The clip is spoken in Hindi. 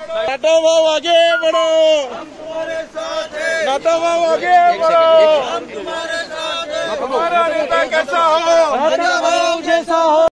नड्डा भाव आगे बढ़ो। नड्डा भाव आगे बढ़ो। हमारा नेता कैसा हो?